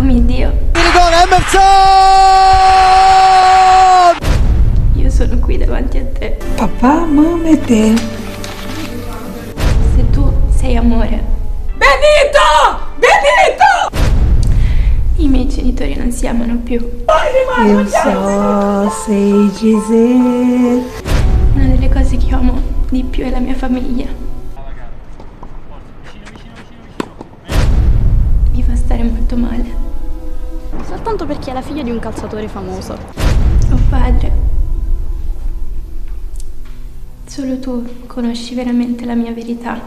Eccomi Dio. Rigore Emerson! Io sono qui davanti a te. Papà, mamma e te. Se tu sei amore. Benito! Benito! I miei genitori non si amano più. Io so, sei Giselle. Una delle cose che amo di più è la mia famiglia. Mi fa stare molto male. Soltanto perché è la figlia di un calciatore famoso. Oh padre, solo tu conosci veramente la mia verità.